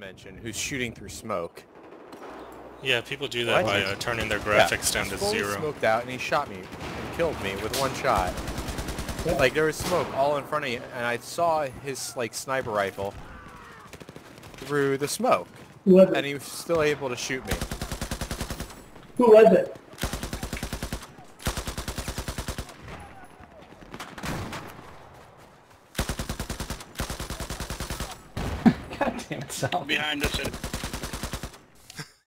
mentioned, who's shooting through smoke. Yeah, people do that What? by uh, turning their Yeah, graphics down to fully zero. smoked out, and he shot me and killed me with one shot. Like there was smoke all in front of you, and I saw his like sniper rifle through the smoke, Who was and he was still able to shoot me. Who was it? Damn it. Behind us.